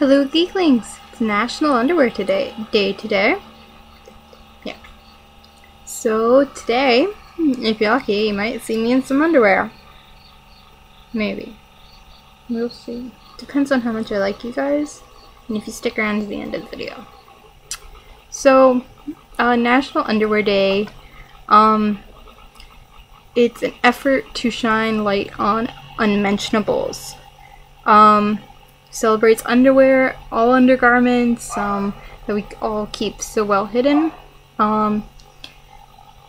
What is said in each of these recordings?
Hello Geeklings! It's National Underwear today day today. Yeah. So today, if you're lucky, you might see me in some underwear. Maybe. We'll see. Depends on how much I like you guys and if you stick around to the end of the video. So, uh, National Underwear Day, um, it's an effort to shine light on unmentionables. Um, celebrates underwear, all undergarments um, that we all keep so well hidden. Um,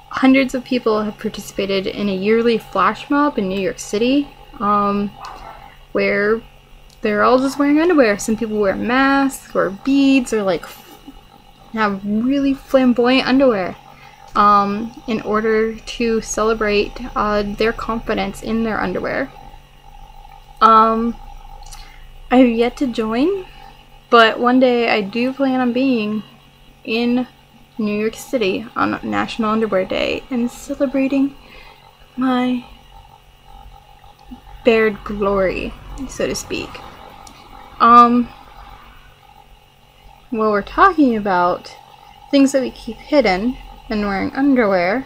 hundreds of people have participated in a yearly flash mob in New York City um, where they're all just wearing underwear. Some people wear masks or beads or like have really flamboyant underwear um, in order to celebrate uh, their confidence in their underwear. Um, I have yet to join, but one day I do plan on being in New York City on National Underwear Day and celebrating my bared glory, so to speak. Um, well, we're talking about things that we keep hidden and wearing underwear.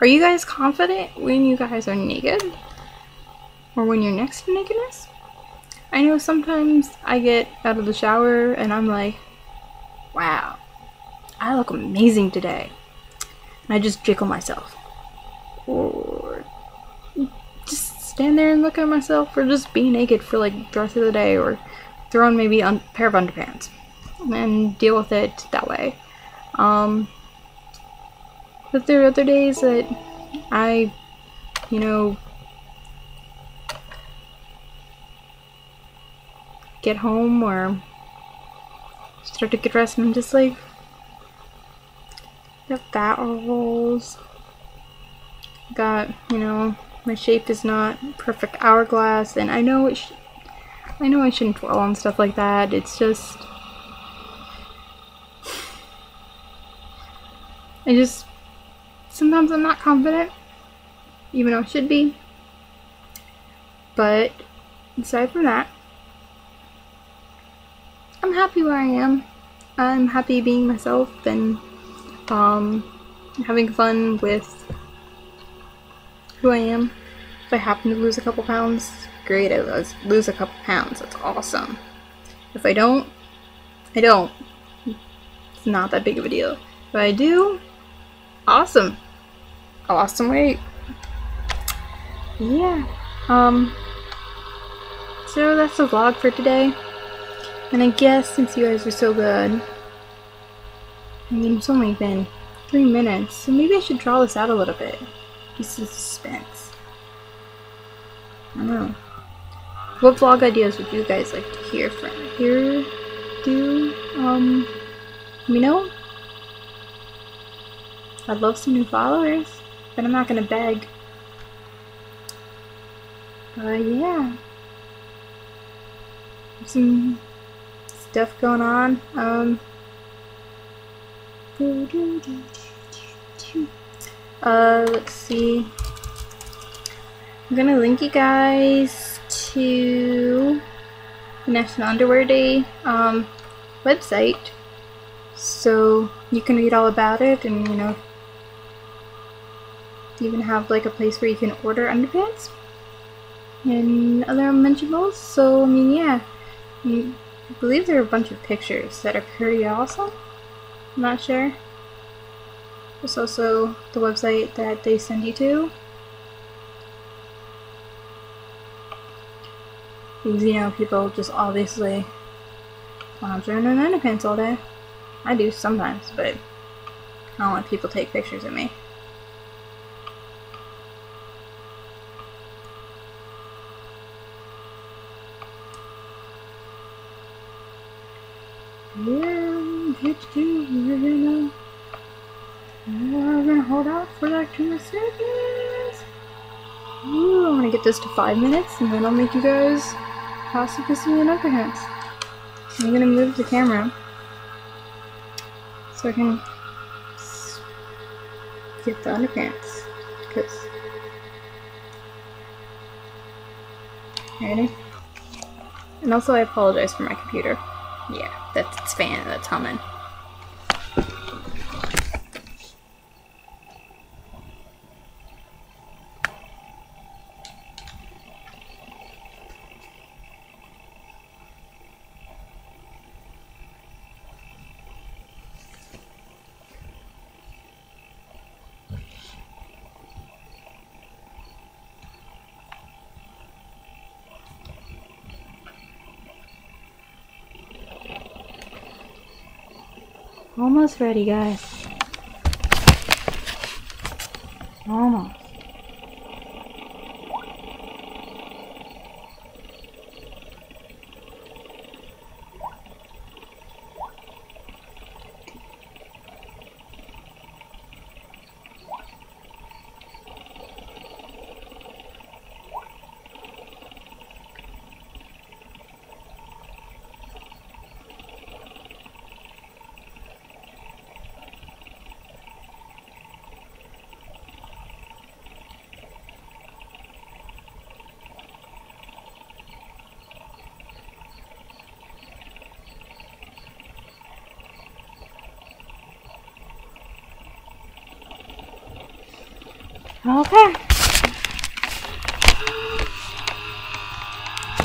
Are you guys confident when you guys are naked? Or when you're next to nakedness? I know sometimes I get out of the shower and I'm like, wow, I look amazing today. And I just jiggle myself. Or just stand there and look at myself or just be naked for like the rest of the day or throw on maybe a pair of underpants and deal with it that way. Um, but there are other days that I, you know, get home or start to get dressed and I'm just like, got fat rolls, got, you know, my shape is not perfect hourglass and I know it I know I shouldn't dwell on stuff like that, it's just I just sometimes I'm not confident, even though I should be. But aside from that, I'm happy where I am. I'm happy being myself and um, having fun with who I am. If I happen to lose a couple pounds, great, I lose a couple pounds. That's awesome. If I don't, I don't. It's not that big of a deal. If I do, awesome. I lost some weight. Yeah. Um. So that's the vlog for today. And I guess since you guys are so good, I mean it's only been three minutes, so maybe I should draw this out a little bit. Just as suspense. I don't know. What vlog ideas would you guys like to hear from? Hear do um me know. I'd love some new followers, but I'm not gonna beg. But yeah. Some stuff going on. Um uh let's see. I'm gonna link you guys to the National Underwear Day um, website so you can read all about it and you know even have like a place where you can order underpants and other unmentionables. So I mean, yeah, I believe there are a bunch of pictures that are pretty awesome. I'm not sure. There's also the website that they send you to. Because, you know, people just obviously want to wearing underpants all day. I do sometimes, but I don't let people take pictures of me. Yeah, hit you, we're gonna, we're gonna hold out for like two more seconds. Ooh, I wanna get this to five minutes and then I'll make you guys possibly see in underpants. I'm gonna move the camera so I can get the underpants because ready And also I apologize for my computer. Yeah, that's fan that's humming. Almost ready, guys. Almost. Okay.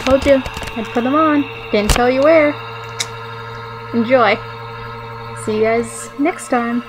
Told you. I'd put them on. Didn't tell you where. Enjoy. See you guys next time.